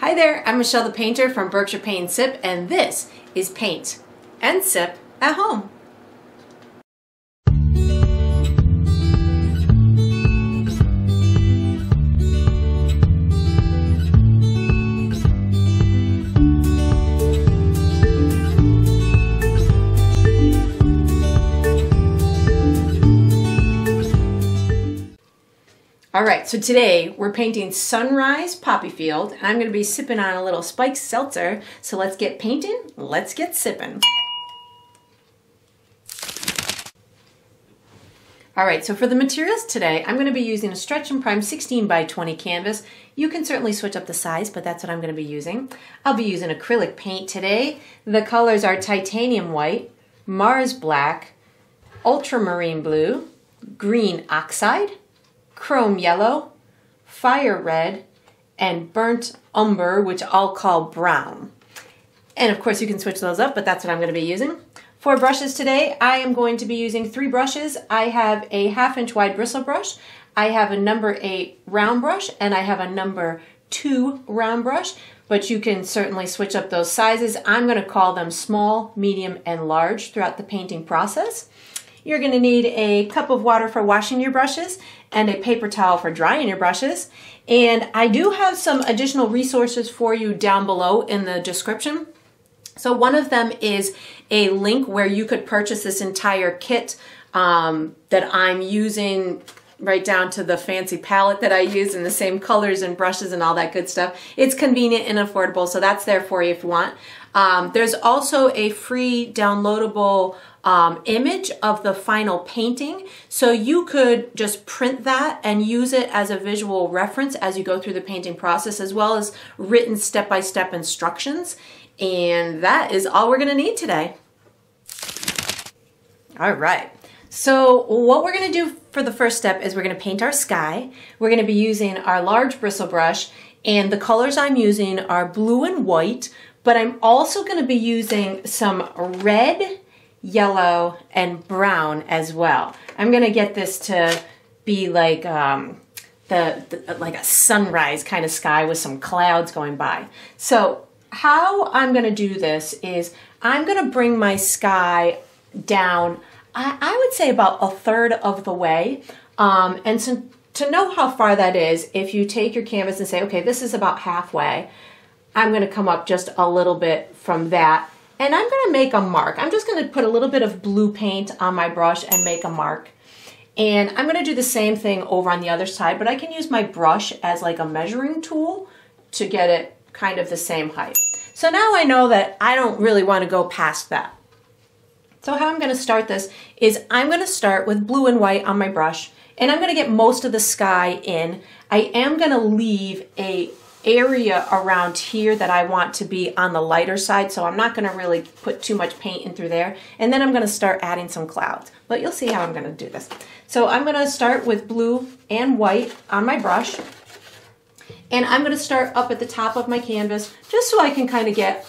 Hi there, I'm Michelle the Painter from Berkshire Paint Sip, and this is Paint and Sip at Home. All right, so today we're painting Sunrise Poppy Field, and I'm going to be sipping on a little spiked seltzer. So let's get painting, let's get sipping. All right, so for the materials today, I'm going to be using a Stretch and Prime 16 by 20 canvas. You can certainly switch up the size, but that's what I'm going to be using. I'll be using acrylic paint today. The colors are titanium white, Mars black, ultramarine blue, green oxide, chrome yellow, fire red, and burnt umber, which I'll call brown. And of course you can switch those up, but that's what I'm gonna be using. For brushes today, I am going to be using three brushes. I have a half inch wide bristle brush, I have a number eight round brush, and I have a number two round brush, but you can certainly switch up those sizes. I'm gonna call them small, medium, and large throughout the painting process. You're going to need a cup of water for washing your brushes and a paper towel for drying your brushes. And I do have some additional resources for you down below in the description. So one of them is a link where you could purchase this entire kit um, that I'm using right down to the fancy palette that I use and the same colors and brushes and all that good stuff. It's convenient and affordable, so that's there for you if you want. Um, there's also a free downloadable um, image of the final painting. So you could just print that and use it as a visual reference as you go through the painting process, as well as written step-by-step -step instructions. And that is all we're gonna need today. All right. So what we're gonna do for the first step is we're gonna paint our sky. We're gonna be using our large bristle brush and the colors I'm using are blue and white, but I'm also gonna be using some red, yellow, and brown as well. I'm gonna get this to be like um, the, the like a sunrise kind of sky with some clouds going by. So how I'm gonna do this is I'm gonna bring my sky down I, I would say about a third of the way. Um, and so to know how far that is, if you take your canvas and say, okay, this is about halfway, I'm to come up just a little bit from that. And I'm going to make a mark. I'm just going to put a little bit of blue paint on my brush and make a mark. And I'm going to do the same thing over on the other side, but I can use my brush as like a measuring tool to get it kind of the same height. So now I know that I don't really want to go past that. So how I'm going to start this is I'm going to start with blue and white on my brush and I'm going to get most of the sky in. I am going to leave a area around here that I want to be on the lighter side so I'm not going to really put too much paint in through there and then I'm going to start adding some clouds but you'll see how I'm going to do this. So I'm going to start with blue and white on my brush and I'm going to start up at the top of my canvas just so I can kind of get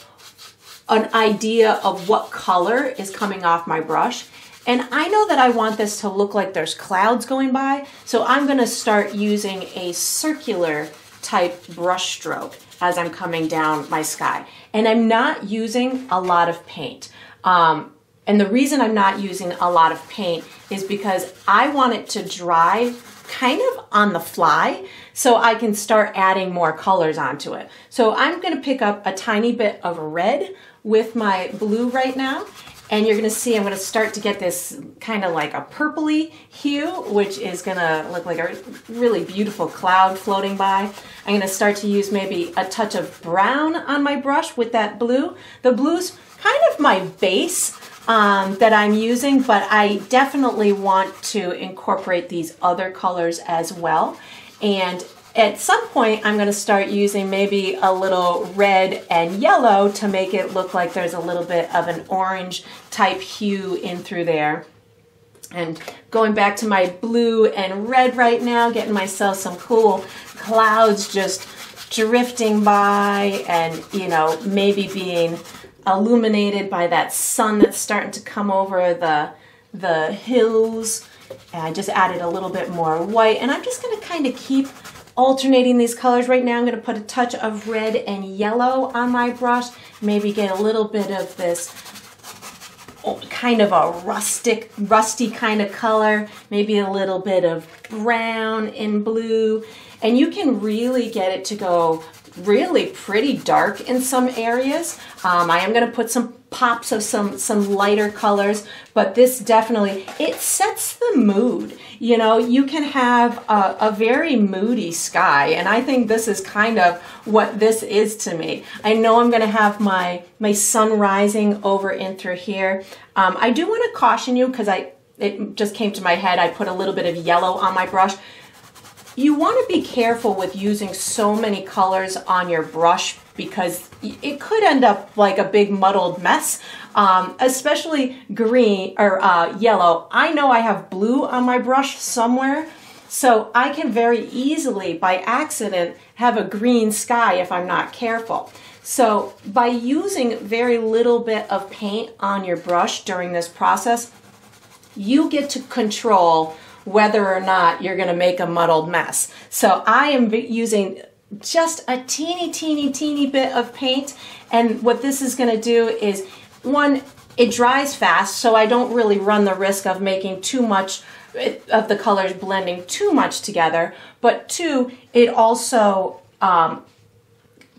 an idea of what color is coming off my brush. And I know that I want this to look like there's clouds going by, so I'm gonna start using a circular type brush stroke as I'm coming down my sky. And I'm not using a lot of paint. Um, and the reason I'm not using a lot of paint is because I want it to dry kind of on the fly so I can start adding more colors onto it. So I'm gonna pick up a tiny bit of red with my blue right now. And you're gonna see I'm gonna start to get this kind of like a purpley hue, which is gonna look like a really beautiful cloud floating by. I'm gonna start to use maybe a touch of brown on my brush with that blue. The blue's kind of my base um, that I'm using, but I definitely want to incorporate these other colors as well. And at some point, I'm going to start using maybe a little red and yellow to make it look like there's a little bit of an orange type hue in through there. And going back to my blue and red right now, getting myself some cool clouds just drifting by and, you know, maybe being illuminated by that sun that's starting to come over the, the hills. And I just added a little bit more white and I'm just going to kind of keep alternating these colors. Right now I'm going to put a touch of red and yellow on my brush. Maybe get a little bit of this kind of a rustic, rusty kind of color. Maybe a little bit of brown and blue. And you can really get it to go really pretty dark in some areas. Um, I am going to put some pops of some some lighter colors, but this definitely it sets the mood. You know, you can have a, a very moody sky, and I think this is kind of what this is to me. I know I'm going to have my my sun rising over in through here. Um, I do want to caution you because I it just came to my head. I put a little bit of yellow on my brush. You want to be careful with using so many colors on your brush because it could end up like a big muddled mess, um, especially green or uh, yellow. I know I have blue on my brush somewhere, so I can very easily, by accident, have a green sky if I'm not careful. So by using very little bit of paint on your brush during this process, you get to control whether or not you're going to make a muddled mess. So I am using just a teeny, teeny, teeny bit of paint. And what this is going to do is, one, it dries fast, so I don't really run the risk of making too much of the colors blending too much together. But two, it also um,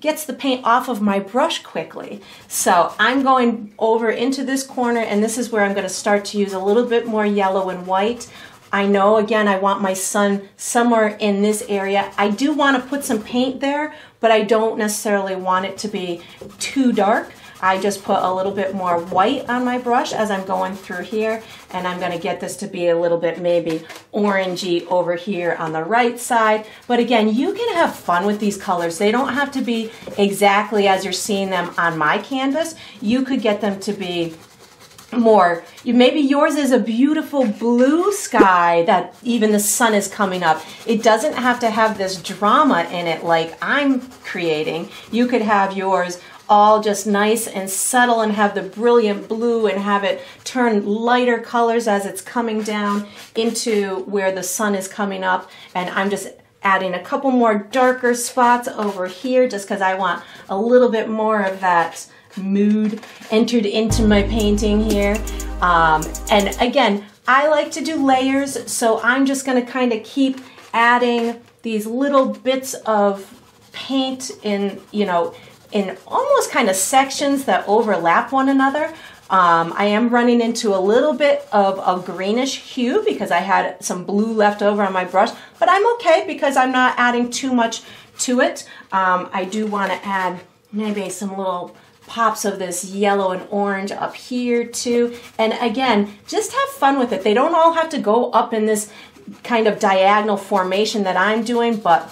gets the paint off of my brush quickly. So I'm going over into this corner and this is where I'm going to start to use a little bit more yellow and white I know again I want my sun somewhere in this area. I do want to put some paint there, but I don't necessarily want it to be too dark. I just put a little bit more white on my brush as I'm going through here and I'm going to get this to be a little bit maybe orangey over here on the right side. But again, you can have fun with these colors. They don't have to be exactly as you're seeing them on my canvas. You could get them to be more. Maybe yours is a beautiful blue sky that even the sun is coming up. It doesn't have to have this drama in it like I'm creating. You could have yours all just nice and subtle and have the brilliant blue and have it turn lighter colors as it's coming down into where the sun is coming up. And I'm just adding a couple more darker spots over here just because I want a little bit more of that mood entered into my painting here. Um, and again, I like to do layers, so I'm just gonna kind of keep adding these little bits of paint in, you know, in almost kind of sections that overlap one another. Um, I am running into a little bit of a greenish hue because I had some blue left over on my brush, but I'm okay because I'm not adding too much to it. Um, I do want to add maybe some little pops of this yellow and orange up here too. And again, just have fun with it. They don't all have to go up in this kind of diagonal formation that I'm doing, but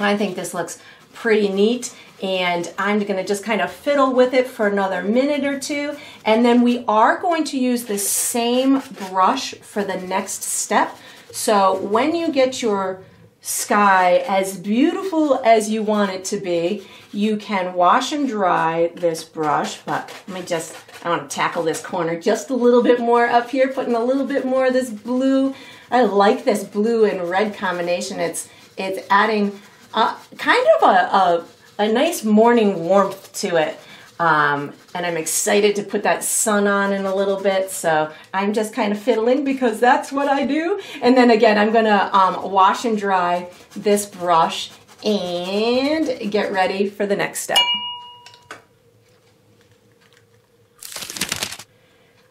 I think this looks pretty neat and I'm gonna just kind of fiddle with it for another minute or two. And then we are going to use the same brush for the next step. So when you get your sky as beautiful as you want it to be, you can wash and dry this brush, but let me just, I want to tackle this corner just a little bit more up here, putting a little bit more of this blue. I like this blue and red combination. It's, it's adding uh, kind of a, a, a nice morning warmth to it. Um, and I'm excited to put that sun on in a little bit. So I'm just kind of fiddling because that's what I do. And then again, I'm gonna um, wash and dry this brush and get ready for the next step.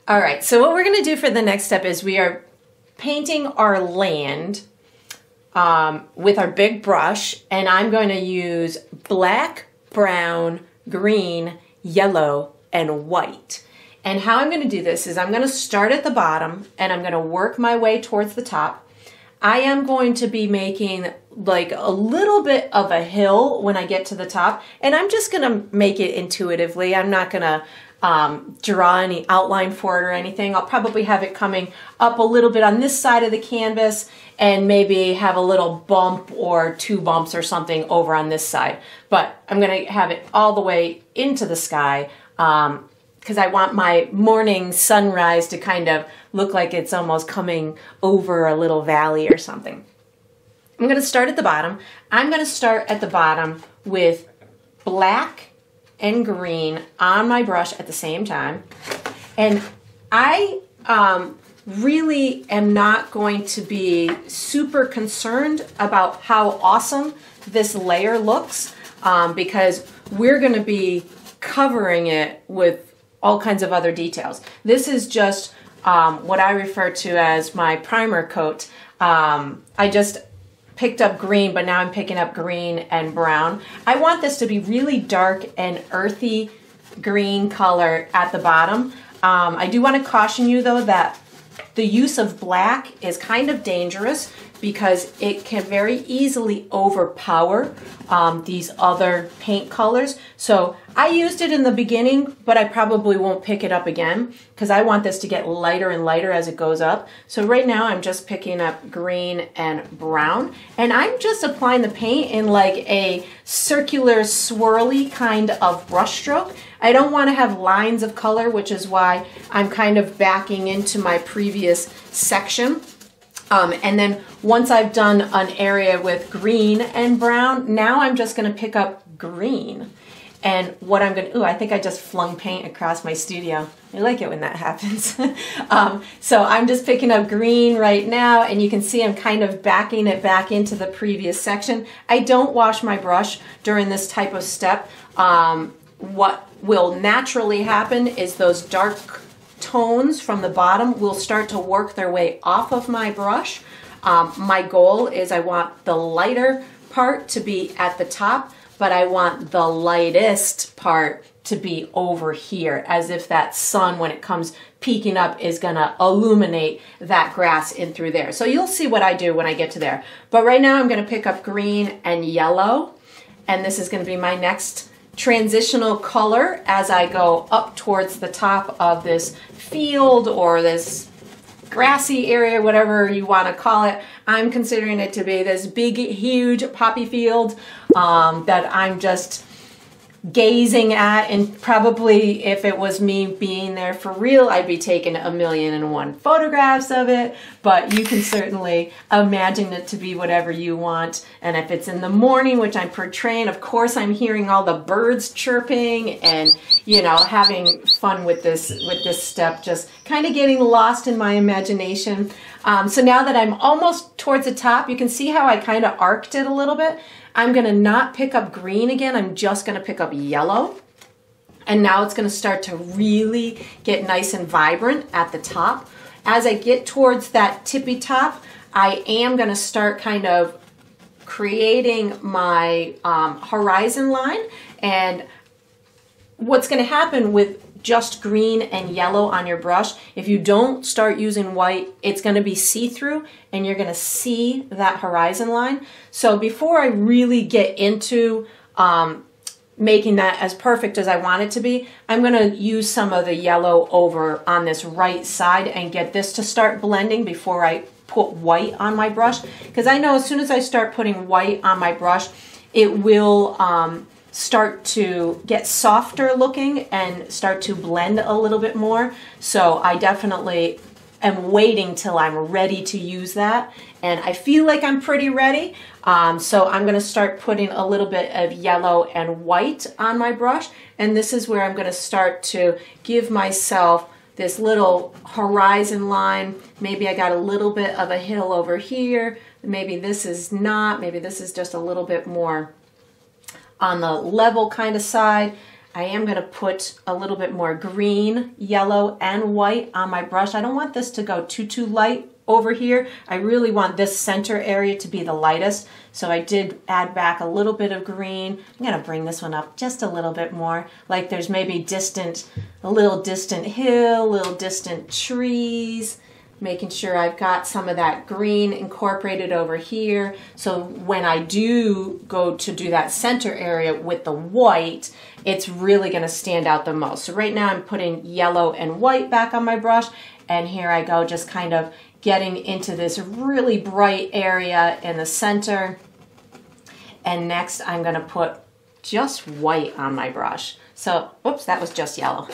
All right, so what we're gonna do for the next step is we are painting our land um, with our big brush and I'm going to use black, brown, green, yellow, and white. And how I'm going to do this is I'm going to start at the bottom and I'm going to work my way towards the top. I am going to be making like a little bit of a hill when I get to the top and I'm just going to make it intuitively. I'm not going to um, draw any outline for it or anything. I'll probably have it coming up a little bit on this side of the canvas and maybe have a little bump or two bumps or something over on this side. But I'm going to have it all the way into the sky because um, I want my morning sunrise to kind of look like it's almost coming over a little valley or something. I'm gonna start at the bottom. I'm gonna start at the bottom with black and green on my brush at the same time. And I um, really am not going to be super concerned about how awesome this layer looks um, because we're going to be covering it with all kinds of other details. This is just um, what I refer to as my primer coat. Um, I just picked up green, but now I'm picking up green and brown. I want this to be really dark and earthy green color at the bottom. Um, I do want to caution you though that the use of black is kind of dangerous because it can very easily overpower um, these other paint colors. So I used it in the beginning, but I probably won't pick it up again because I want this to get lighter and lighter as it goes up. So right now I'm just picking up green and brown and I'm just applying the paint in like a circular swirly kind of brush stroke. I don't want to have lines of color, which is why I'm kind of backing into my previous section. Um, and then once I've done an area with green and brown, now I'm just going to pick up green. And what I'm going to, ooh, I think I just flung paint across my studio. I like it when that happens. um, so I'm just picking up green right now, and you can see I'm kind of backing it back into the previous section. I don't wash my brush during this type of step. Um, what will naturally happen is those dark tones from the bottom will start to work their way off of my brush. Um, my goal is I want the lighter part to be at the top, but I want the lightest part to be over here as if that sun when it comes peeking up is gonna illuminate that grass in through there. So you'll see what I do when I get to there. But right now I'm gonna pick up green and yellow and this is gonna be my next transitional color as I go up towards the top of this field or this grassy area, whatever you want to call it. I'm considering it to be this big, huge poppy field um, that I'm just gazing at and probably if it was me being there for real I'd be taking a million and one photographs of it. But you can certainly imagine it to be whatever you want. And if it's in the morning which I'm portraying of course I'm hearing all the birds chirping and you know having fun with this with this step just kind of getting lost in my imagination um, so now that I'm almost towards the top you can see how I kind of arced it a little bit I'm gonna not pick up green again, I'm just gonna pick up yellow. And now it's gonna start to really get nice and vibrant at the top. As I get towards that tippy top, I am gonna start kind of creating my um, horizon line and what's going to happen with just green and yellow on your brush, if you don't start using white, it's gonna be see-through and you're gonna see that horizon line. So before I really get into um, making that as perfect as I want it to be, I'm gonna use some of the yellow over on this right side and get this to start blending before I put white on my brush. Because I know as soon as I start putting white on my brush, it will um, start to get softer looking and start to blend a little bit more. So I definitely am waiting till I'm ready to use that. And I feel like I'm pretty ready. Um, so I'm gonna start putting a little bit of yellow and white on my brush. And this is where I'm gonna start to give myself this little horizon line. Maybe I got a little bit of a hill over here. Maybe this is not, maybe this is just a little bit more on the level kind of side. I am going to put a little bit more green, yellow, and white on my brush. I don't want this to go too, too light over here. I really want this center area to be the lightest. So I did add back a little bit of green. I'm going to bring this one up just a little bit more. Like there's maybe distant, a little distant hill, little distant trees making sure I've got some of that green incorporated over here. So when I do go to do that center area with the white, it's really gonna stand out the most. So right now I'm putting yellow and white back on my brush and here I go just kind of getting into this really bright area in the center. And next I'm gonna put just white on my brush. So, oops, that was just yellow.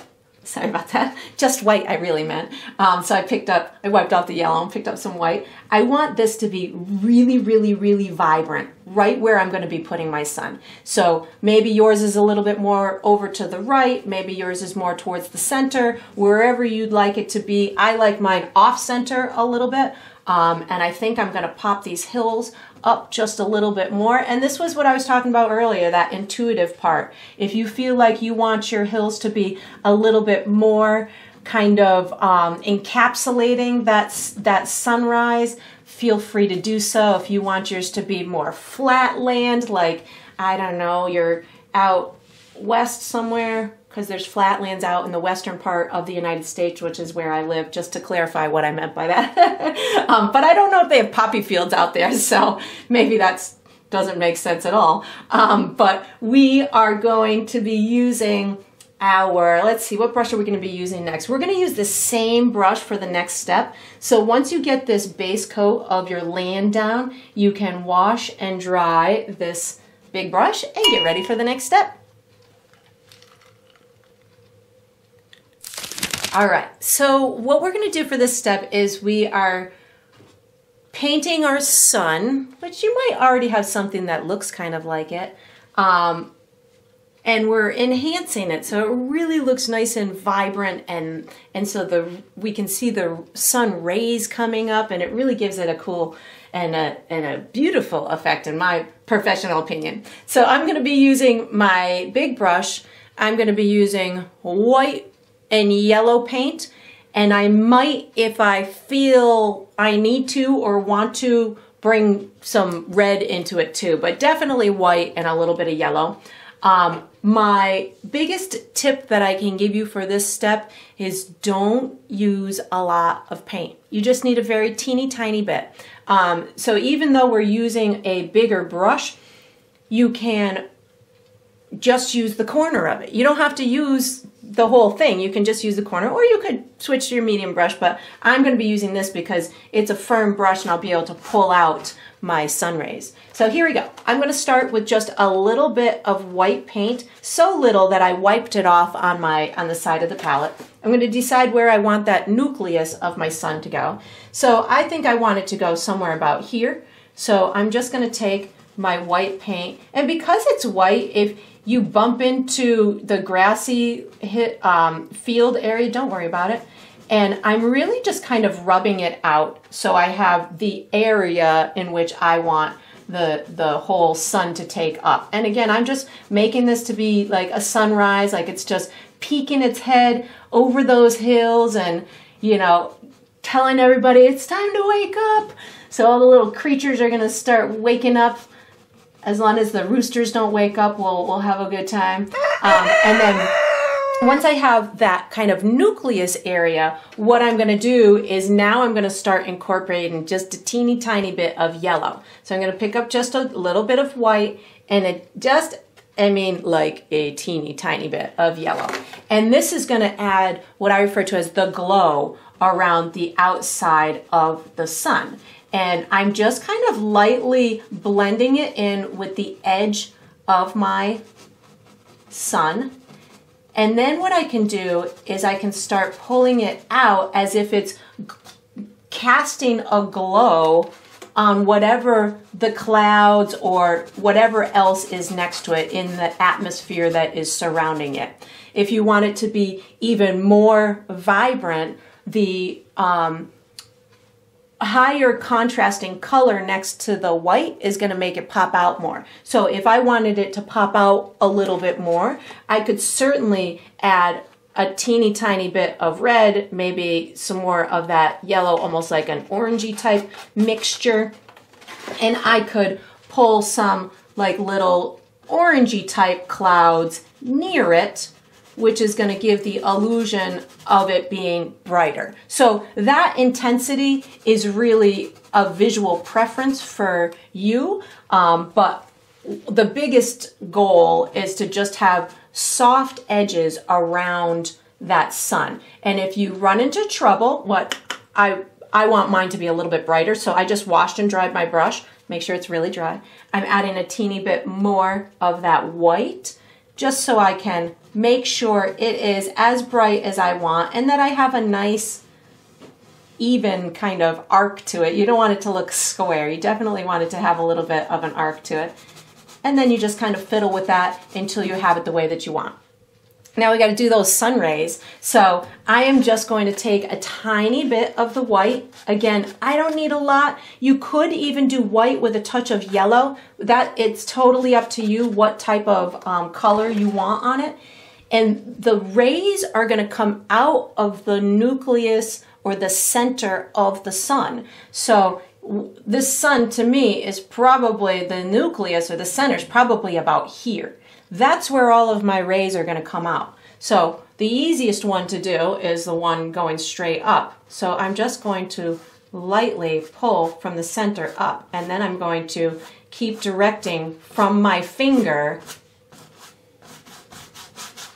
Sorry about that. Just white, I really meant. Um, so I picked up, I wiped off the yellow and picked up some white. I want this to be really, really, really vibrant, right where I'm going to be putting my sun. So maybe yours is a little bit more over to the right, maybe yours is more towards the center, wherever you'd like it to be. I like mine off center a little bit. Um, and I think I'm going to pop these hills up just a little bit more. And this was what I was talking about earlier, that intuitive part. If you feel like you want your hills to be a little bit more kind of um, encapsulating that, that sunrise, feel free to do so. If you want yours to be more flat land, like, I don't know, you're out west somewhere, because there's flatlands out in the western part of the United States, which is where I live, just to clarify what I meant by that. um, but I don't know if they have poppy fields out there, so maybe that doesn't make sense at all. Um, but we are going to be using our, let's see, what brush are we going to be using next? We're going to use the same brush for the next step. So once you get this base coat of your land down, you can wash and dry this big brush and get ready for the next step. All right, so what we're gonna do for this step is we are painting our sun, which you might already have something that looks kind of like it, um, and we're enhancing it so it really looks nice and vibrant and and so the we can see the sun rays coming up and it really gives it a cool and a, and a beautiful effect in my professional opinion. So I'm going to be using my big brush. I'm going to be using white and yellow paint. And I might, if I feel I need to or want to, bring some red into it too, but definitely white and a little bit of yellow. Um, my biggest tip that I can give you for this step is don't use a lot of paint. You just need a very teeny tiny bit. Um, so even though we're using a bigger brush, you can just use the corner of it. You don't have to use the whole thing. You can just use the corner or you could switch to your medium brush, but I'm going to be using this because it's a firm brush and I'll be able to pull out my sun rays. So here we go. I'm going to start with just a little bit of white paint, so little that I wiped it off on my on the side of the palette. I'm going to decide where I want that nucleus of my sun to go. So I think I want it to go somewhere about here. So I'm just going to take my white paint and because it's white, if you bump into the grassy hit, um, field area, don't worry about it. And I'm really just kind of rubbing it out so I have the area in which I want the the whole sun to take up. And again, I'm just making this to be like a sunrise, like it's just peeking its head over those hills and, you know, telling everybody it's time to wake up. So all the little creatures are to start waking up as long as the roosters don't wake up, we'll, we'll have a good time. Um, and then once I have that kind of nucleus area, what I'm going to do is now I'm going to start incorporating just a teeny tiny bit of yellow. So I'm going to pick up just a little bit of white and it just, I mean like a teeny tiny bit of yellow. And this is going to add what I refer to as the glow around the outside of the sun and I'm just kind of lightly blending it in with the edge of my sun. And then what I can do is I can start pulling it out as if it's casting a glow on whatever the clouds or whatever else is next to it in the atmosphere that is surrounding it. If you want it to be even more vibrant, the um, higher contrasting color next to the white is going to make it pop out more. So if I wanted it to pop out a little bit more, I could certainly add a teeny tiny bit of red, maybe some more of that yellow, almost like an orangey type mixture. And I could pull some like little orangey type clouds near it which is going to give the illusion of it being brighter. So that intensity is really a visual preference for you, um, but the biggest goal is to just have soft edges around that sun. And if you run into trouble, what I I want mine to be a little bit brighter, so I just washed and dried my brush. Make sure it's really dry. I'm adding a teeny bit more of that white just so I can make sure it is as bright as I want and that I have a nice even kind of arc to it. You don't want it to look square. You definitely want it to have a little bit of an arc to it. And then you just kind of fiddle with that until you have it the way that you want. Now we got to do those sun rays. So I am just going to take a tiny bit of the white. Again, I don't need a lot. You could even do white with a touch of yellow. That It's totally up to you what type of um, color you want on it. And the rays are going to come out of the nucleus or the center of the sun. So this sun to me is probably the nucleus or the center is probably about here. That's where all of my rays are going to come out. So the easiest one to do is the one going straight up. So I'm just going to lightly pull from the center up and then I'm going to keep directing from my finger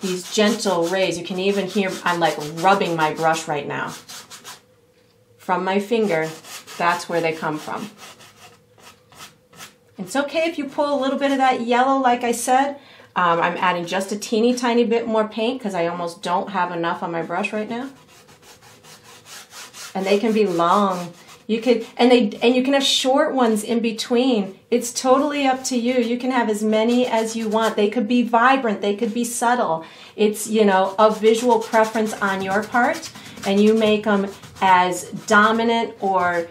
these gentle rays. You can even hear I'm like rubbing my brush right now. From my finger, that's where they come from. It's okay if you pull a little bit of that yellow, like I said. Um, I'm adding just a teeny tiny bit more paint because I almost don't have enough on my brush right now. And they can be long. You could and they and you can have short ones in between. It's totally up to you. You can have as many as you want. They could be vibrant, they could be subtle. It's, you know, a visual preference on your part and you make them as dominant or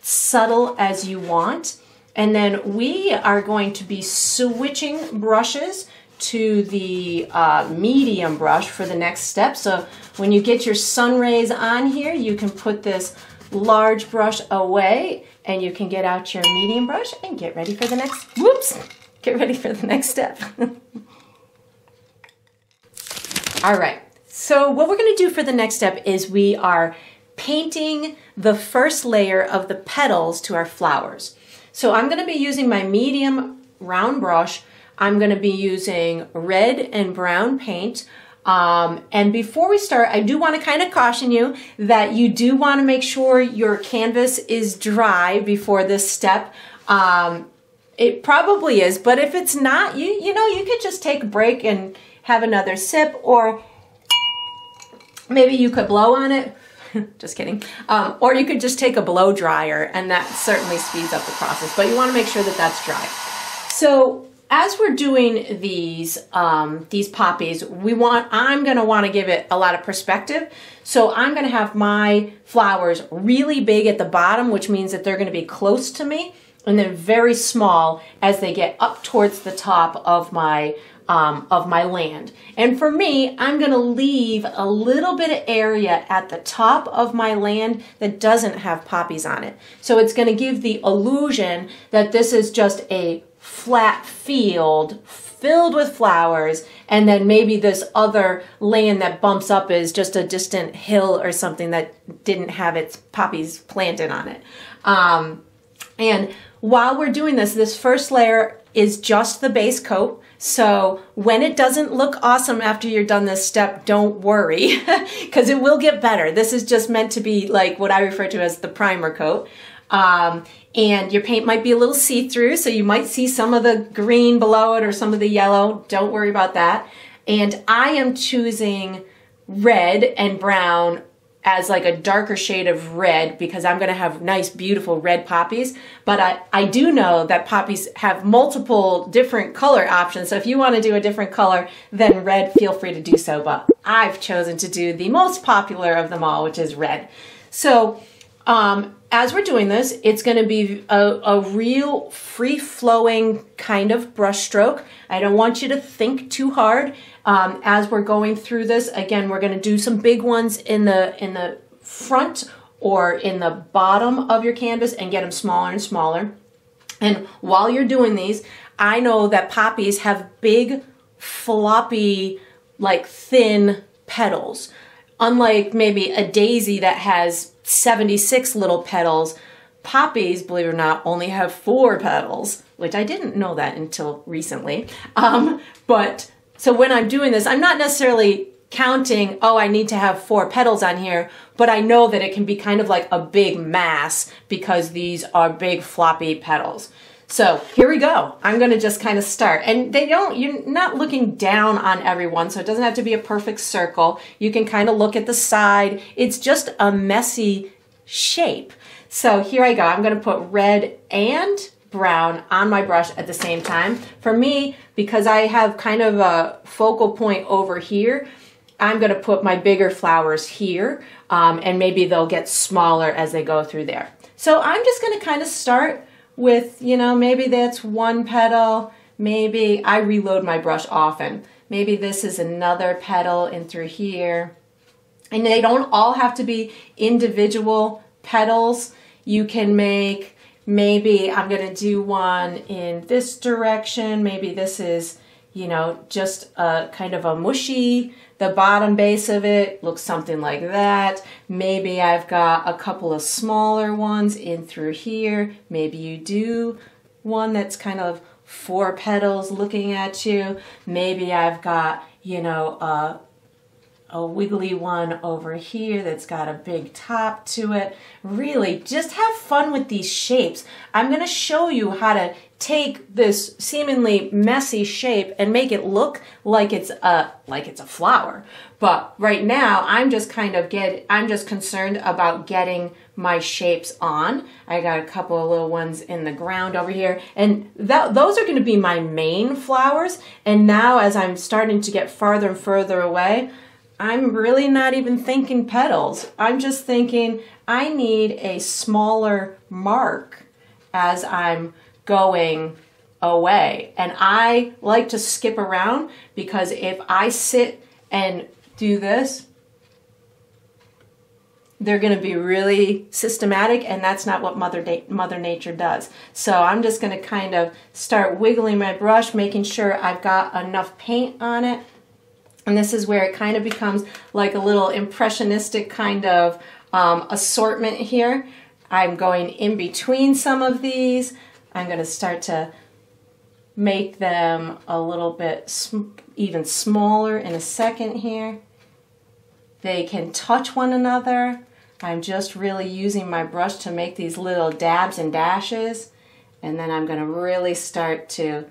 subtle as you want. And then we are going to be switching brushes to the uh, medium brush for the next step. So when you get your sun rays on here, you can put this large brush away and you can get out your medium brush and get ready for the next, whoops, get ready for the next step. All right, so what we're gonna do for the next step is we are painting the first layer of the petals to our flowers. So I'm gonna be using my medium round brush. I'm gonna be using red and brown paint. Um, and before we start, I do want to kind of caution you that you do want to make sure your canvas is dry before this step. Um, it probably is, but if it's not, you you know, you could just take a break and have another sip, or maybe you could blow on it. just kidding. Um, or you could just take a blow dryer, and that certainly speeds up the process. But you want to make sure that that's dry. So as we're doing these um, these poppies, we want I'm going to want to give it a lot of perspective. So I'm going to have my flowers really big at the bottom, which means that they're going to be close to me, and then very small as they get up towards the top of my um, of my land. And for me, I'm going to leave a little bit of area at the top of my land that doesn't have poppies on it. So it's going to give the illusion that this is just a flat field filled with flowers and then maybe this other land that bumps up is just a distant hill or something that didn't have its poppies planted on it. Um, and while we're doing this, this first layer is just the base coat. So when it doesn't look awesome after you're done this step, don't worry because it will get better. This is just meant to be like what I refer to as the primer coat. Um, and your paint might be a little see-through, so you might see some of the green below it or some of the yellow. Don't worry about that. And I am choosing red and brown as like a darker shade of red because I'm going to have nice, beautiful red poppies. But I, I do know that poppies have multiple different color options. So if you want to do a different color than red, feel free to do so. But I've chosen to do the most popular of them all, which is red. So um, as we're doing this, it's going to be a, a real free-flowing kind of brush stroke. I don't want you to think too hard um, as we're going through this. Again, we're going to do some big ones in the in the front or in the bottom of your canvas and get them smaller and smaller. And while you're doing these, I know that poppies have big, floppy, like thin petals. Unlike maybe a daisy that has 76 little petals. Poppies, believe it or not, only have four petals, which I didn't know that until recently. Um, but so when I'm doing this, I'm not necessarily counting, oh, I need to have four petals on here, but I know that it can be kind of like a big mass because these are big floppy petals. So here we go. I'm going to just kind of start. And they don't, you're not looking down on everyone, so it doesn't have to be a perfect circle. You can kind of look at the side. It's just a messy shape. So here I go. I'm going to put red and brown on my brush at the same time. For me, because I have kind of a focal point over here, I'm going to put my bigger flowers here um, and maybe they'll get smaller as they go through there. So I'm just going to kind of start with, you know, maybe that's one petal, maybe I reload my brush often. Maybe this is another petal in through here. And they don't all have to be individual petals. You can make, maybe I'm going to do one in this direction. Maybe this is, you know, just a kind of a mushy the bottom base of it looks something like that. Maybe I've got a couple of smaller ones in through here. Maybe you do one that's kind of four petals looking at you. Maybe I've got, you know, a, a wiggly one over here that's got a big top to it. Really, just have fun with these shapes. I'm going to show you how to take this seemingly messy shape and make it look like it's a like it's a flower. But right now I'm just kind of get I'm just concerned about getting my shapes on. I got a couple of little ones in the ground over here and that those are going to be my main flowers and now as I'm starting to get farther and further away, I'm really not even thinking petals. I'm just thinking I need a smaller mark as I'm going away. And I like to skip around because if I sit and do this, they're going to be really systematic and that's not what mother mother nature does. So i'm just going to kind of start wiggling my brush making sure i've got enough paint on it. And this is where it kind of becomes like a little impressionistic kind of um, assortment here. I'm going in between some of these I'm going to start to make them a little bit sm even smaller in a second here. They can touch one another. I'm just really using my brush to make these little dabs and dashes. And then I'm going to really start to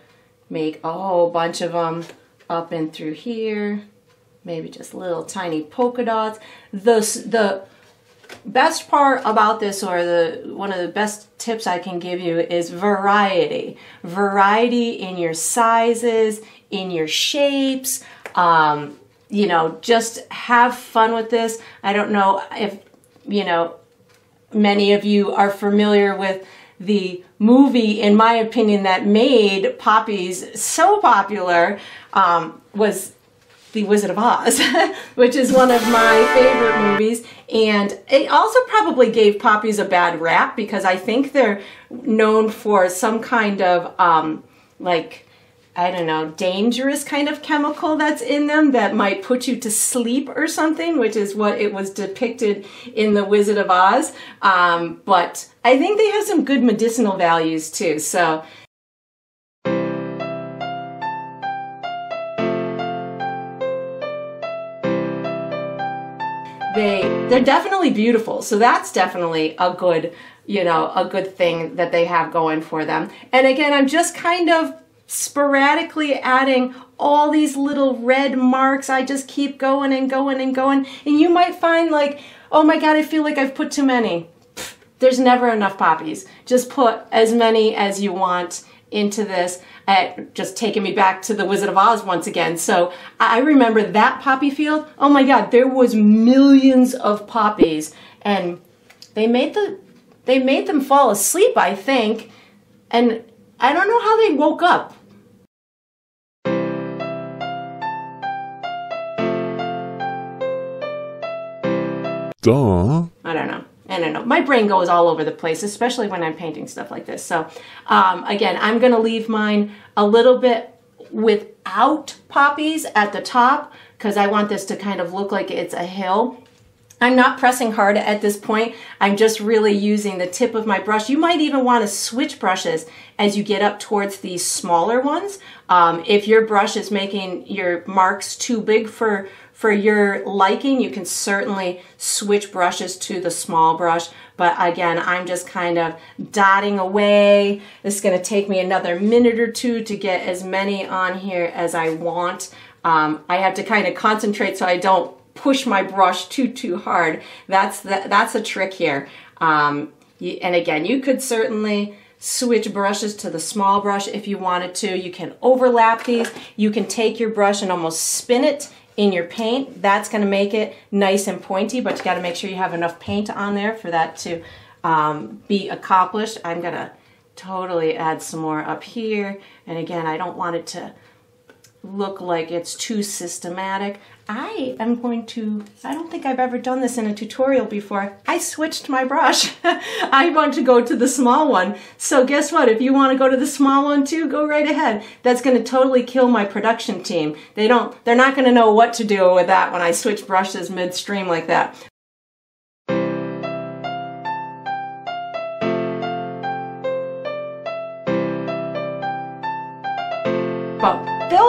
make a whole bunch of them up and through here. Maybe just little tiny polka dots. The, the best part about this or the one of the best tips I can give you is variety. Variety in your sizes, in your shapes, um, you know, just have fun with this. I don't know if, you know, many of you are familiar with the movie, in my opinion, that made poppies so popular um, was the Wizard of Oz, which is one of my favorite movies. And it also probably gave poppies a bad rap because I think they're known for some kind of um, like, I don't know, dangerous kind of chemical that's in them that might put you to sleep or something, which is what it was depicted in The Wizard of Oz. Um, but I think they have some good medicinal values too. So they they're definitely beautiful. So that's definitely a good, you know, a good thing that they have going for them. And again, I'm just kind of sporadically adding all these little red marks. I just keep going and going and going. And you might find like, oh my God, I feel like I've put too many. There's never enough poppies. Just put as many as you want into this at just taking me back to the Wizard of Oz once again. So I remember that poppy field. Oh my God, there was millions of poppies and they made the they made them fall asleep, I think. And I don't know how they woke up. Duh. I don't know. I don't know. My brain goes all over the place, especially when I'm painting stuff like this. So um, again, I'm going to leave mine a little bit without poppies at the top because I want this to kind of look like it's a hill. I'm not pressing hard at this point. I'm just really using the tip of my brush. You might even want to switch brushes as you get up towards these smaller ones. Um, if your brush is making your marks too big for, for your liking, you can certainly switch brushes to the small brush. But again, I'm just kind of dotting away. This is gonna take me another minute or two to get as many on here as I want. Um, I have to kind of concentrate so I don't push my brush too, too hard. That's, the, that's a trick here. Um, and again, you could certainly switch brushes to the small brush if you wanted to. You can overlap these. You can take your brush and almost spin it in your paint. That's gonna make it nice and pointy, but you gotta make sure you have enough paint on there for that to um, be accomplished. I'm gonna totally add some more up here. And again, I don't want it to look like it's too systematic. I am going to, I don't think I've ever done this in a tutorial before. I switched my brush. I want to go to the small one. So guess what? If you want to go to the small one too, go right ahead. That's going to totally kill my production team. They don't, they're not going to know what to do with that when I switch brushes midstream like that.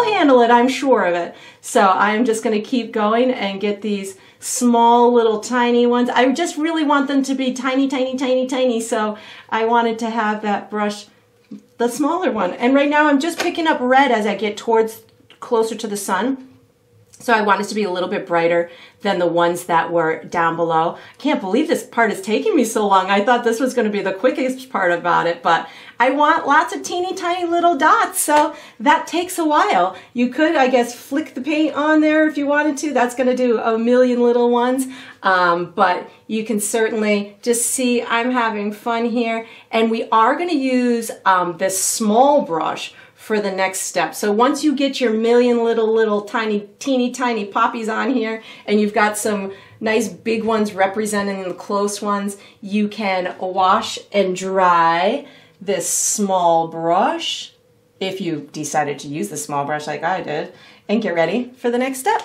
They'll handle it, I'm sure of it. So I'm just going to keep going and get these small little tiny ones. I just really want them to be tiny, tiny, tiny, tiny. So I wanted to have that brush, the smaller one. And right now I'm just picking up red as I get towards closer to the sun. So I want it to be a little bit brighter than the ones that were down below. Can't believe this part is taking me so long. I thought this was going to be the quickest part about it, but I want lots of teeny tiny little dots, so that takes a while. You could, I guess, flick the paint on there if you wanted to. That's going to do a million little ones, um, but you can certainly just see I'm having fun here. And we are going to use um, this small brush for the next step. So once you get your million little, little tiny, teeny, tiny poppies on here and you've got some nice big ones representing the close ones, you can wash and dry this small brush if you decided to use the small brush like I did and get ready for the next step.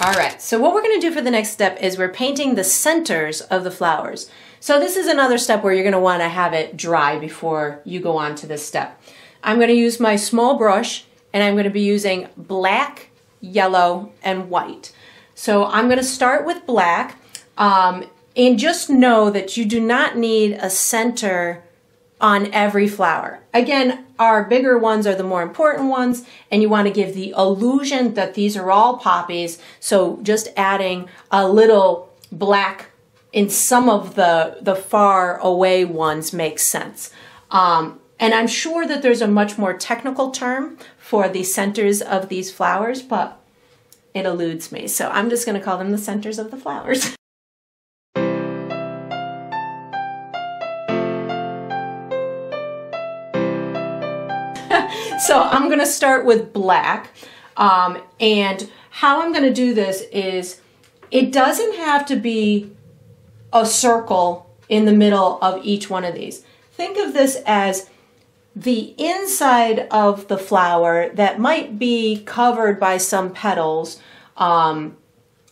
All right, so what we're gonna do for the next step is we're painting the centers of the flowers. So this is another step where you're gonna wanna to have it dry before you go on to this step. I'm gonna use my small brush and I'm gonna be using black, yellow, and white. So I'm gonna start with black um, and just know that you do not need a center on every flower. Again, our bigger ones are the more important ones, and you want to give the illusion that these are all poppies. So just adding a little black in some of the, the far away ones makes sense. Um, and I'm sure that there's a much more technical term for the centers of these flowers, but it eludes me. So I'm just going to call them the centers of the flowers. so I'm going to start with black. Um, and how I'm going to do this is it doesn't have to be a circle in the middle of each one of these. Think of this as the inside of the flower that might be covered by some petals. Um,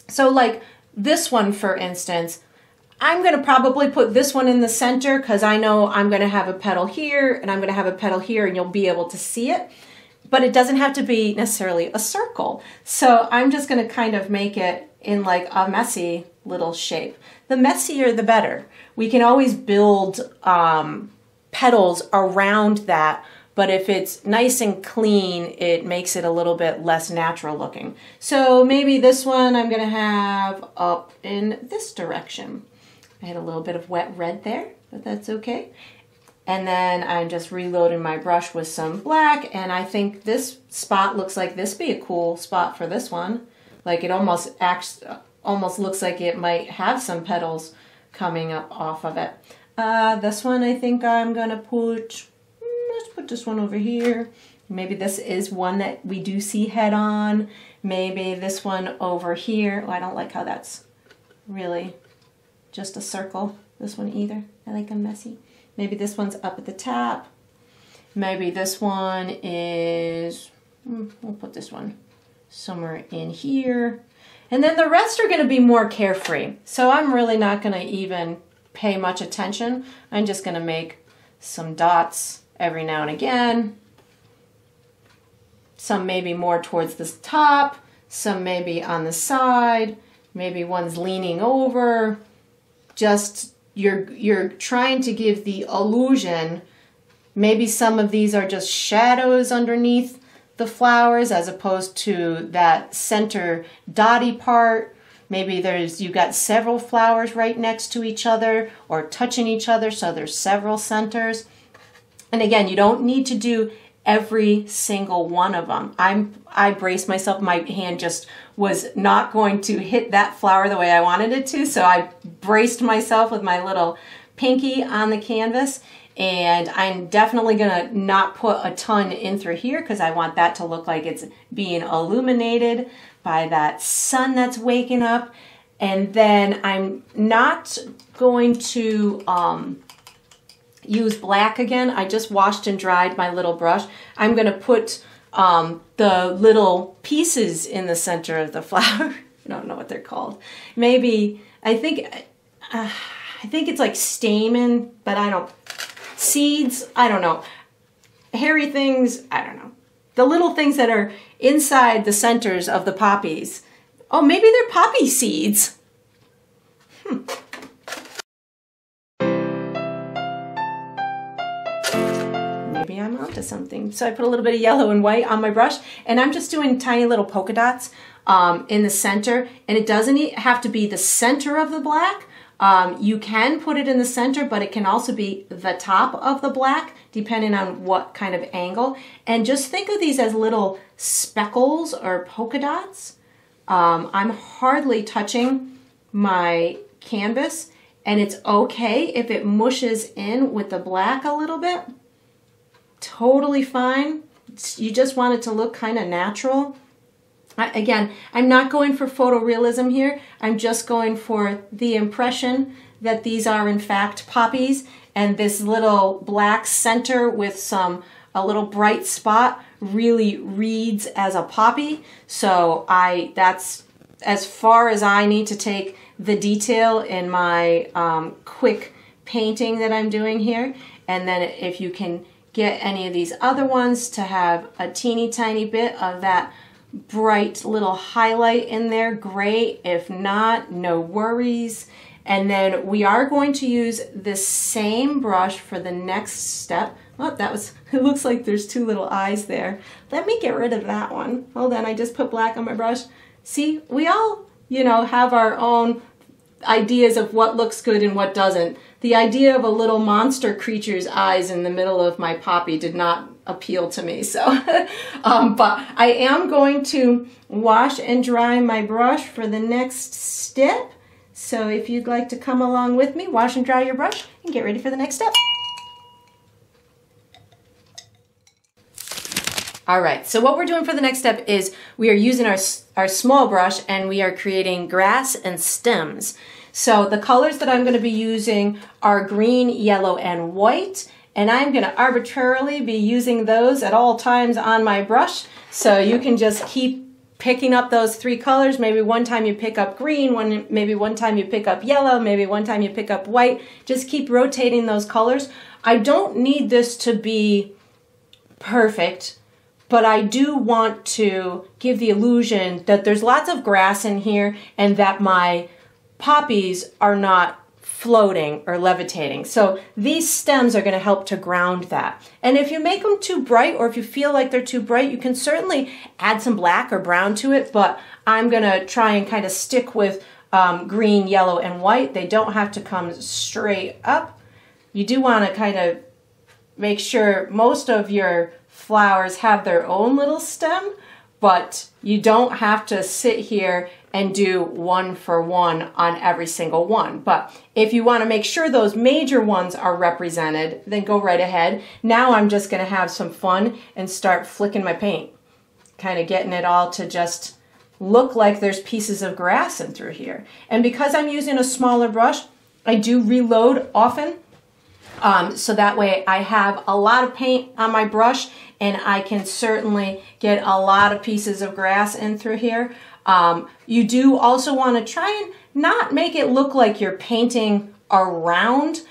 so like this one, for instance, I'm going to probably put this one in the center because I know I'm going to have a petal here and I'm going to have a petal here and you'll be able to see it. But it doesn't have to be necessarily a circle. So I'm just going to kind of make it in like a messy little shape. The messier, the better. We can always build um, petals around that but if it's nice and clean, it makes it a little bit less natural looking. So maybe this one I'm gonna have up in this direction. I had a little bit of wet red there, but that's okay. And then I'm just reloading my brush with some black, and I think this spot looks like this be a cool spot for this one. Like it almost acts, almost looks like it might have some petals coming up off of it. Uh, this one I think I'm gonna put, hmm, let's put this one over here. Maybe this is one that we do see head on. Maybe this one over here. Oh, I don't like how that's really just a circle. This one either. I like them messy. Maybe this one's up at the top. Maybe this one is, hmm, we'll put this one somewhere in here. And then the rest are going to be more carefree. So I'm really not going to even pay much attention. I'm just going to make some dots every now and again. Some maybe more towards the top, some maybe on the side, maybe one's leaning over. Just you're you're trying to give the illusion maybe some of these are just shadows underneath the flowers as opposed to that center dotty part. Maybe there's you got several flowers right next to each other or touching each other so there's several centers. And again, you don't need to do every single one of them. I'm I braced myself my hand just was not going to hit that flower the way I wanted it to, so I braced myself with my little pinky on the canvas and I'm definitely gonna not put a ton in through here because I want that to look like it's being illuminated by that sun that's waking up and then I'm not going to um, use black again. I just washed and dried my little brush. I'm to put um, the little pieces in the center of the flower. I don't know what they're called. Maybe, I think, uh, I think it's like stamen, but I don't, seeds, I don't know. Hairy things, I don't know. The little things that are inside the centers of the poppies. Oh, maybe they're poppy seeds. Hmm. maybe I'm onto something. So I put a little bit of yellow and white on my brush and I'm just doing tiny little polka dots um, in the center and it doesn't have to be the center of the black. Um, you can put it in the center, but it can also be the top of the black, depending on what kind of angle. And just think of these as little speckles or polka dots. Um, I'm hardly touching my canvas, and it's okay if it mushes in with the black a little bit totally fine. You just want it to look kind of natural. I, again, I'm not going for photorealism here. I'm just going for the impression that these are in fact poppies and this little black center with some a little bright spot really reads as a poppy. So I that's as far as I need to take the detail in my um, quick painting that I'm doing here. And then if you can get any of these other ones to have a teeny tiny bit of that bright little highlight in there, great. If not, no worries. And then we are going to use the same brush for the next step. Oh, that was, it looks like there's two little eyes there. Let me get rid of that one. Hold on, I just put black on my brush. See, we all, you know, have our own ideas of what looks good and what doesn't. The idea of a little monster creature's eyes in the middle of my poppy did not appeal to me. So, um, but I am going to wash and dry my brush for the next step. So if you'd like to come along with me, wash and dry your brush and get ready for the next step. All right, so what we're doing for the next step is we are using our, our small brush and we are creating grass and stems. So the colors that I'm going to be using are green, yellow, and white. And I'm going to arbitrarily be using those at all times on my brush. So you can just keep picking up those three colors. Maybe one time you pick up green, one, maybe one time you pick up yellow, maybe one time you pick up white. Just keep rotating those colors. I don't need this to be perfect but I do want to give the illusion that there's lots of grass in here and that my poppies are not floating or levitating. So these stems are going to help to ground that. And if you make them too bright or if you feel like they're too bright, you can certainly add some black or brown to it, but I'm going to try and kind of stick with um, green, yellow, and white. They don't have to come straight up. You do want to kind of make sure most of your flowers have their own little stem, but you don't have to sit here and do one for one on every single one. But if you want to make sure those major ones are represented, then go right ahead. Now I'm just going to have some fun and start flicking my paint, kind of getting it all to just look like there's pieces of grass in through here. And because I'm using a smaller brush, I do reload often Um, so that way I have a lot of paint on my brush and I can certainly get a lot of pieces of grass in through here. Um, you do also want to try and not make it look like you're painting around,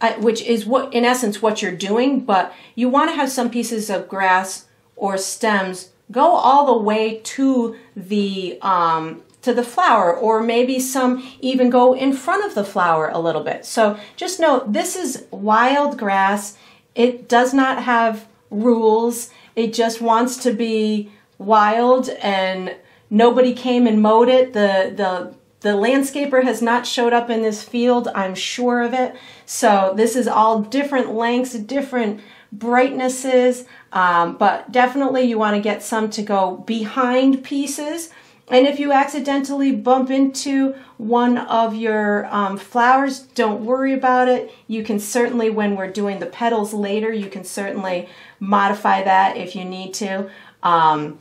uh, which is what, in essence, what you're doing, but you want to have some pieces of grass or stems go all the way to the um, to the flower or maybe some even go in front of the flower a little bit. So just know this is wild grass. It does not have rules. It just wants to be wild and nobody came and mowed it. The the the landscaper has not showed up in this field, I'm sure of it. So this is all different lengths, different brightnesses, um, but definitely you want to get some to go behind pieces and if you accidentally bump into one of your um, flowers, don't worry about it. You can certainly, when we're doing the petals later, you can certainly modify that if you need to. Um,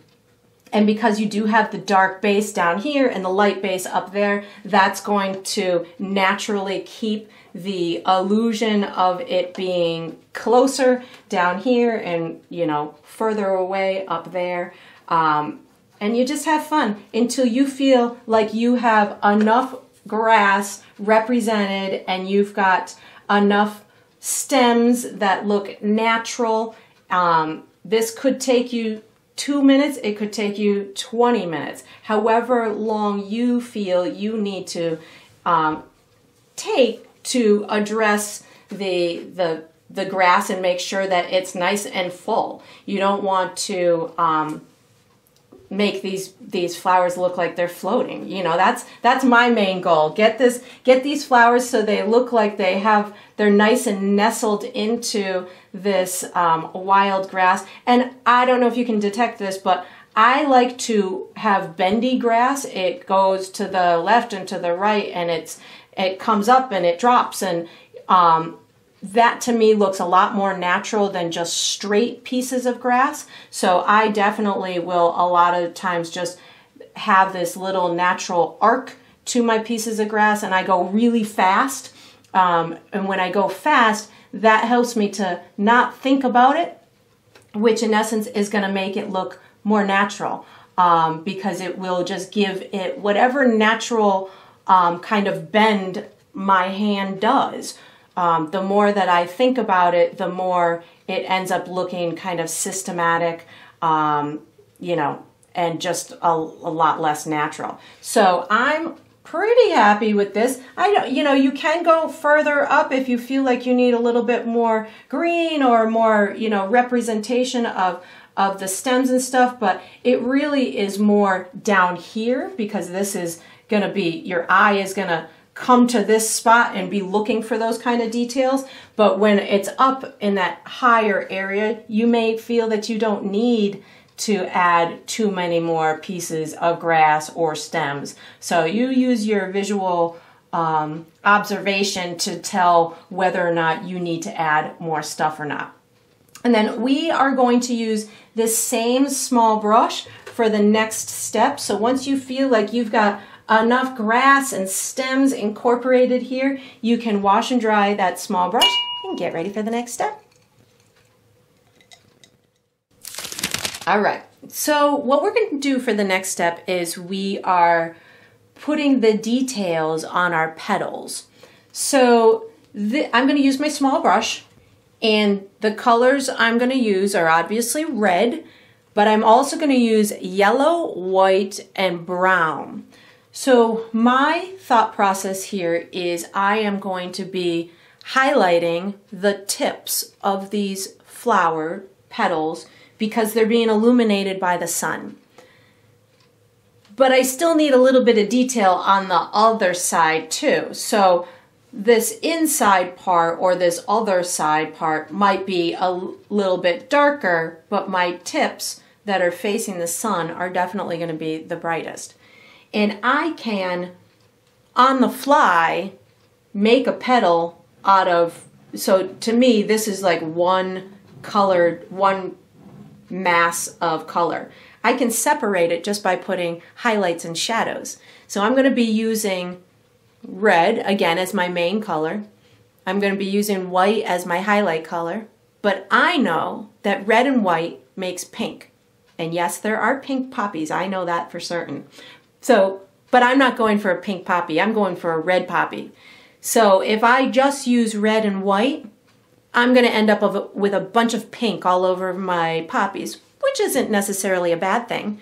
and because you do have the dark base down here and the light base up there, that's going to naturally keep the illusion of it being closer down here and, you know, further away up there. Um, and you just have fun until you feel like you have enough grass represented and you've got enough stems that look natural. Um, this could take you two minutes, it could take you 20 minutes. However long you feel you need to um, take to address the, the, the grass and make sure that it's nice and full. You don't want to um, make these these flowers look like they're floating you know that's that's my main goal. Get this get these flowers so they look like they have they're nice and nestled into this um, wild grass. And i don't know if you can detect this but i like to have bendy grass. It goes to the left and to the right and it's it comes up and it drops and um, that to me looks a lot more natural than just straight pieces of grass. So I definitely will a lot of times just have this little natural arc to my pieces of grass and I go really fast. Um, and when I go fast, that helps me to not think about it, which in essence is going to make it look more natural um, because it will just give it whatever natural um, kind of bend my hand does um, the more that I think about it, the more it ends up looking kind of systematic, um, you know, and just a, a, lot less natural. So I'm pretty happy with this. I don't, you know, you can go further up if you feel like you need a little bit more green or more, you know, representation of of the stems and stuff, but it really is more down here because this is going to be, your eye is going to come to this spot and be looking for those kind of details. But when it's up in that higher area, you may feel that you don't need to add too many more pieces of grass or stems. So you use your visual um, observation to tell whether or not you need to add more stuff or not. And then we are going to use this same small brush for the next step. So once you feel like you've got enough grass and stems incorporated here, you can wash and dry that small brush and get ready for the next step. All right, so what we're going to do for the next step is we are putting the details on our petals. So I'm going to use my small brush and the colors I'm going to use are obviously red, but I'm also going to use yellow, white, and brown. So my thought process here is I am going to be highlighting the tips of these flower petals because they're being illuminated by the sun. But I still need a little bit of detail on the other side too. So this inside part or this other side part might be a little bit darker, but my tips that are facing the sun are definitely going to be the brightest and I can, on the fly, make a petal out of, so to me, this is like one colored, one mass of color. I can separate it just by putting highlights and shadows. So I'm going to be using red, again, as my main color. I'm going to be using white as my highlight color, but I know that red and white makes pink. And yes, there are pink poppies. I know that for certain. So, but I'm not going for a pink poppy. I'm going for a red poppy. So if I just use red and white, I'm going to end up with a bunch of pink all over my poppies, which isn't necessarily a bad thing.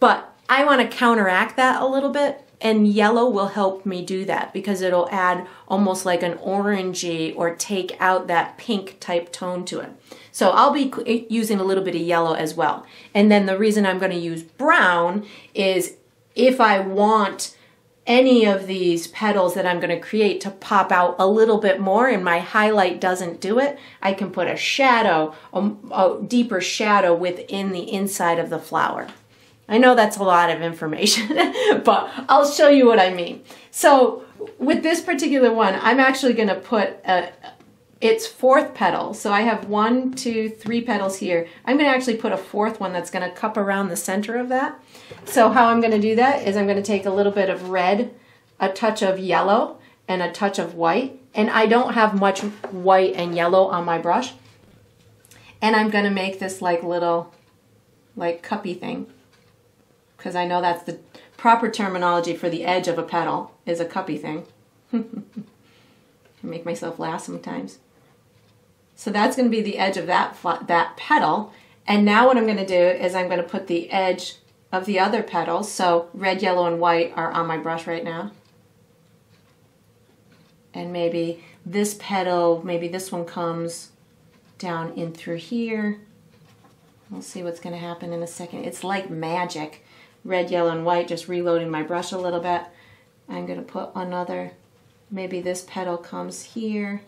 But I want to counteract that a little bit and yellow will help me do that because it'll add almost like an orangey or take out that pink type tone to it. So I'll be eh, using a little bit of yellow as well. And then the reason I'm going to use brown is if I want any of these petals that I'm going to create to pop out a little bit more and my highlight doesn't do it, I can put a shadow, a, a deeper shadow within the inside of the flower. I know that's a lot of information, but I'll show you what I mean. So with this particular one, I'm actually going to put a, its fourth petal. So I have one, two, three petals here. I'm going to actually put a fourth one that's going to cup around the center of that. So how I'm going to do that is I'm going to take a little bit of red, a touch of yellow, and a touch of white. And I don't have much white and yellow on my brush. And I'm going to make this like little like cuppy thing because I know that's the proper terminology for the edge of a petal is a cuppy thing. I make myself laugh sometimes. So that's going to be the edge of that that petal. And now what I'm going to do is I'm going to put the edge of the other petals. So red, yellow, and white are on my brush right now. And maybe this petal, maybe this one comes down in through here. We'll see what's going to happen in a second. It's like magic red, yellow, and white, just reloading my brush a little bit. I'm going to put another, maybe this petal comes here.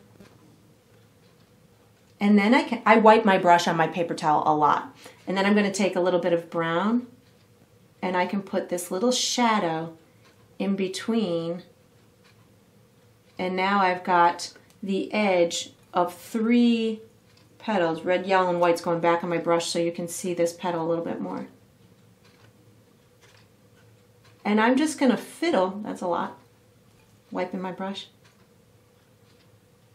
And then I can, I wipe my brush on my paper towel a lot. And then I'm going to take a little bit of brown and I can put this little shadow in between. And now I've got the edge of three petals, red, yellow, and white's going back on my brush so you can see this petal a little bit more. And I'm just going to fiddle, that's a lot, wiping my brush,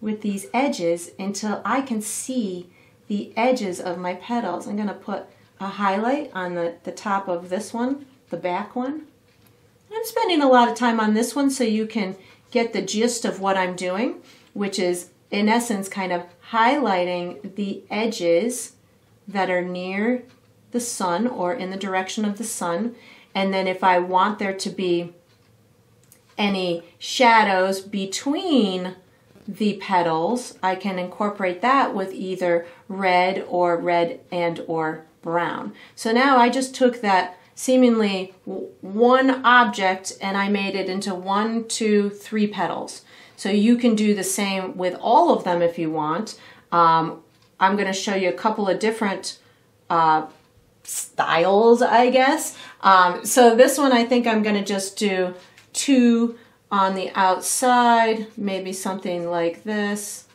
with these edges until I can see the edges of my petals. I'm going to put a highlight on the, the top of this one, the back one. I'm spending a lot of time on this one so you can get the gist of what I'm doing, which is in essence kind of highlighting the edges that are near the sun or in the direction of the sun and then if I want there to be any shadows between the petals, I can incorporate that with either red or red and or brown. So now I just took that seemingly one object and I made it into one, two, three petals. So you can do the same with all of them if you want. Um, I'm going to show you a couple of different uh, styles, I guess. Um, so this one I think I'm going to just do two on the outside, maybe something like this.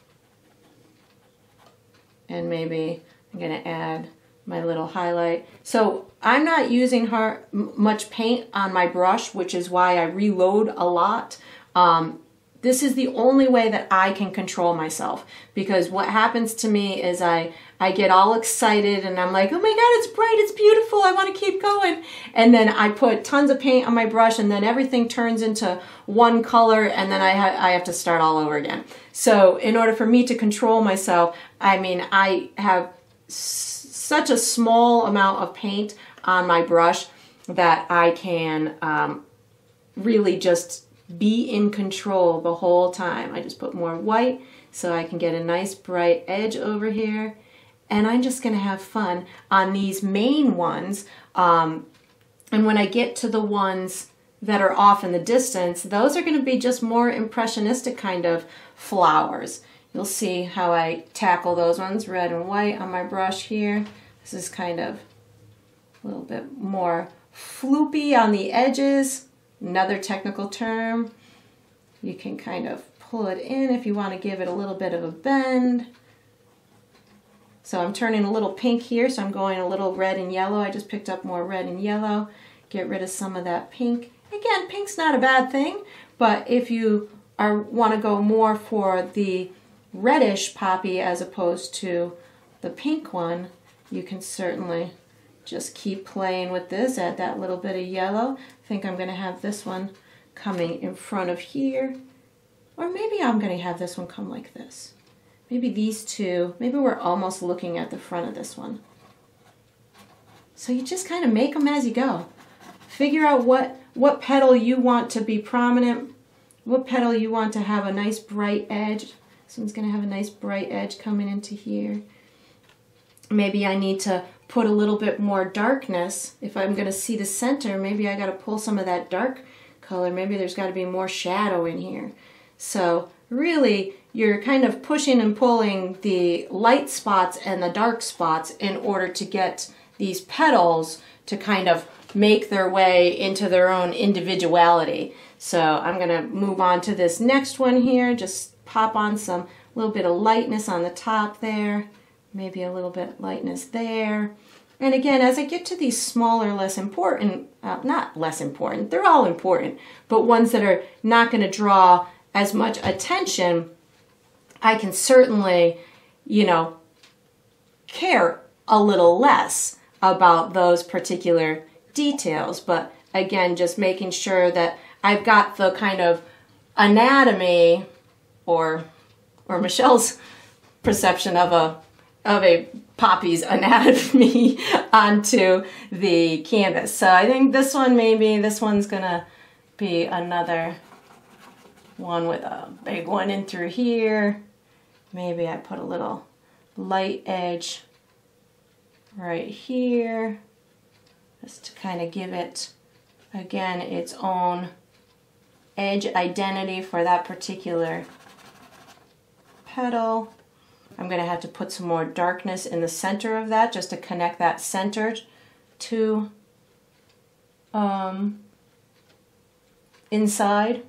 And maybe I'm going to add my little highlight. So I'm not using hard, much paint on my brush, which is why I reload a lot. Um, this is the only way that I can control myself because what happens to me is I I get all excited and I'm like, oh my God, it's bright, it's beautiful, I want to keep going. And then I put tons of paint on my brush and then everything turns into one color and then I, ha I have to start all over again. So in order for me to control myself, I mean, I have such a small amount of paint on my brush that I can um, really just be in control the whole time. I just put more white so I can get a nice bright edge over here. And I'm just going to have fun on these main ones. Um, and when I get to the ones that are off in the distance, those are going to be just more impressionistic kind of flowers. You'll see how I tackle those ones, red and white on my brush here. This is kind of a little bit more floopy on the edges another technical term. You can kind of pull it in if you want to give it a little bit of a bend. So I'm turning a little pink here, so I'm going a little red and yellow. I just picked up more red and yellow. Get rid of some of that pink. Again, pink's not a bad thing, but if you are want to go more for the reddish poppy as opposed to the pink one, you can certainly just keep playing with this, add that little bit of yellow. I think I'm gonna have this one coming in front of here. Or maybe I'm gonna have this one come like this. Maybe these two, maybe we're almost looking at the front of this one. So you just kind of make them as you go. Figure out what, what petal you want to be prominent, what petal you want to have a nice bright edge. This one's gonna have a nice bright edge coming into here. Maybe I need to put a little bit more darkness. If I'm gonna see the center, maybe I gotta pull some of that dark color. Maybe there's gotta be more shadow in here. So really, you're kind of pushing and pulling the light spots and the dark spots in order to get these petals to kind of make their way into their own individuality. So I'm gonna move on to this next one here, just pop on some little bit of lightness on the top there, maybe a little bit lightness there. And again, as I get to these smaller, less important, uh, not less important, they're all important, but ones that are not gonna draw as much attention, I can certainly, you know, care a little less about those particular details. But again, just making sure that I've got the kind of anatomy or or Michelle's perception of a of a poppy's anatomy onto the canvas. So I think this one maybe this one's gonna be another one with a big one in through here. Maybe I put a little light edge right here just to kind of give it again its own edge identity for that particular petal. I'm going to have to put some more darkness in the center of that just to connect that center to um, inside.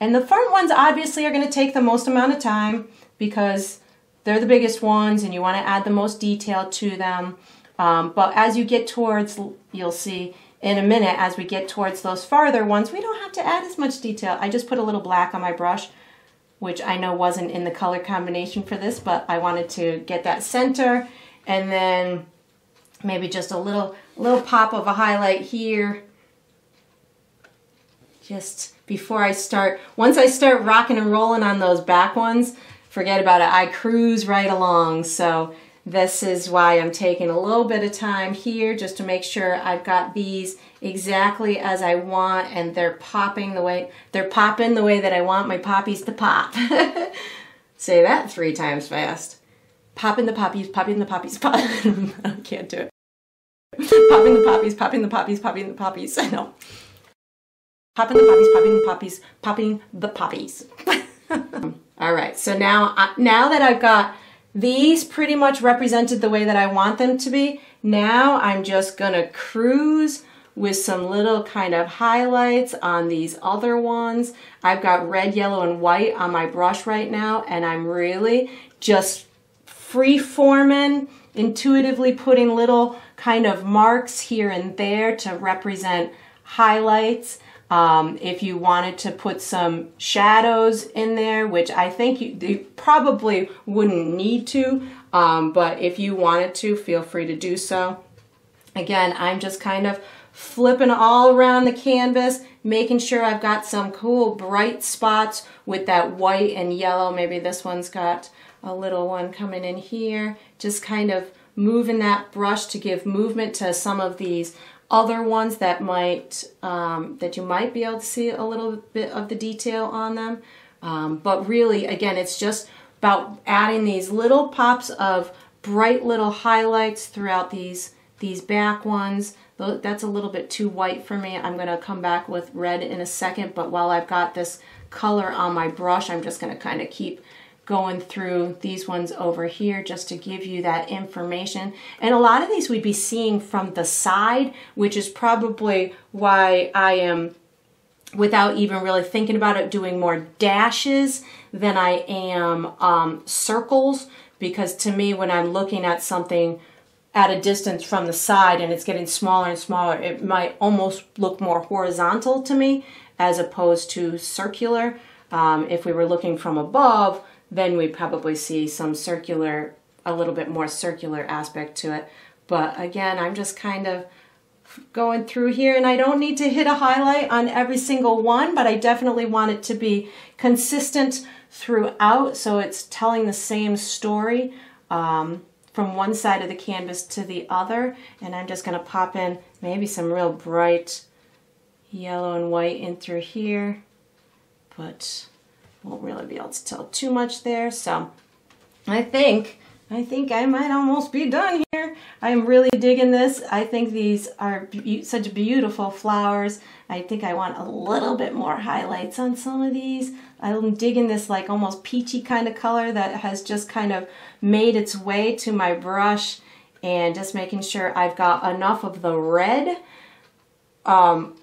And the front ones obviously are going to take the most amount of time because they're the biggest ones and you want to add the most detail to them. Um, but as you get towards, you'll see in a minute, as we get towards those farther ones, we don't have to add as much detail. I just put a little black on my brush, which I know wasn't in the color combination for this, but I wanted to get that center. And then maybe just a little, little pop of a highlight here just before I start. Once I start rocking and rolling on those back ones, forget about it. I cruise right along. So this is why I'm taking a little bit of time here just to make sure I've got these exactly as I want and they're popping the way, they're popping the way that I want my poppies to pop. Say that three times fast. Popping the poppies, popping the poppies, pop. I can't do it. Popping the poppies, popping the poppies, popping the poppies. I know. Popping the poppies, popping the poppies, popping the poppies. All right, so now, uh, now that I've got these pretty much represented the way that I want them to be, now I'm just gonna cruise with some little kind of highlights on these other ones. I've got red, yellow, and white on my brush right now, and I'm really just free forming, intuitively putting little kind of marks here and there to represent highlights. Um, if you wanted to put some shadows in there, which I think you, you probably wouldn't need to, um, but if you wanted to, feel free to do so. Again, I'm just kind of flipping all around the canvas, making sure I've got some cool bright spots with that white and yellow. Maybe this one's got a little one coming in here. Just kind of moving that brush to give movement to some of these other ones that might um, that you might be able to see a little bit of the detail on them. Um, but really, again, it's just about adding these little pops of bright little highlights throughout these these back ones. That's a little bit too white for me. I'm going to come back with red in a second, but while I've got this color on my brush, I'm just going to kind of keep going through these ones over here just to give you that information. And a lot of these we'd be seeing from the side, which is probably why I am, without even really thinking about it, doing more dashes than I am um, circles. Because to me, when I'm looking at something at a distance from the side and it's getting smaller and smaller, it might almost look more horizontal to me as opposed to circular. Um, if we were looking from above, then we'd probably see some circular, a little bit more circular aspect to it. But again, I'm just kind of going through here and I don't need to hit a highlight on every single one, but I definitely want it to be consistent throughout so it's telling the same story um, from one side of the canvas to the other. And I'm just going to pop in maybe some real bright yellow and white in through here, but won't really be able to tell too much there. So I think I think I might almost be done here. I'm really digging this. I think these are be such beautiful flowers. I think I want a little bit more highlights on some of these. I'm digging this like almost peachy kind of color that has just kind of made its way to my brush and just making sure I've got enough of the red um,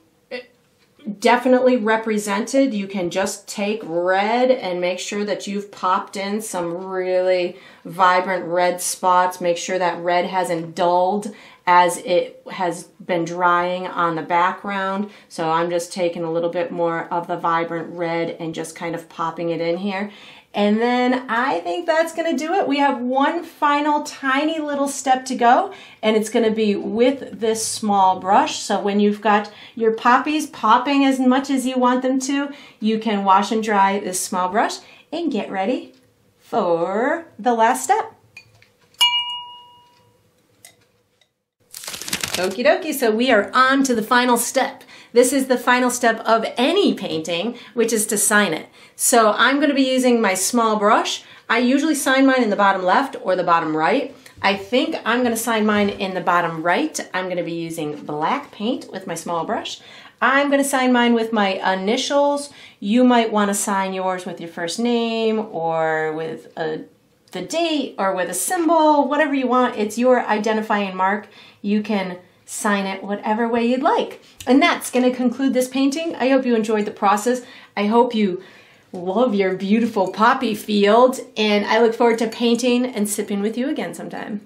definitely represented. You can just take red and make sure that you've popped in some really vibrant red spots. Make sure that red hasn't dulled as it has been drying on the background. So I'm just taking a little bit more of the vibrant red and just kind of popping it in here. And then I think that's going to do it. We have one final tiny little step to go, and it's going to be with this small brush. So when you've got your poppies popping as much as you want them to, you can wash and dry this small brush and get ready for the last step. Okie dokie, so we are on to the final step. This is the final step of any painting, which is to sign it. So I'm going to be using my small brush. I usually sign mine in the bottom left or the bottom right. I think I'm going to sign mine in the bottom right. I'm going to be using black paint with my small brush. I'm going to sign mine with my initials. You might want to sign yours with your first name or with a, the date or with a symbol, whatever you want. It's your identifying mark. You can sign it whatever way you'd like. And that's going to conclude this painting. I hope you enjoyed the process. I hope you love your beautiful poppy field, and I look forward to painting and sipping with you again sometime.